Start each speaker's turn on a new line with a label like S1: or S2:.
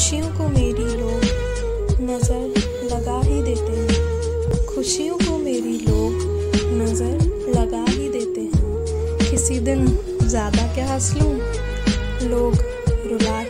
S1: खुशियों को मेरी लोग नज़र लगा ही देते हैं। खुशियों को मेरी लोग नज़र लगा ही देते हैं। किसी दिन ज़्यादा क्या हंस लूँ? लोग रुला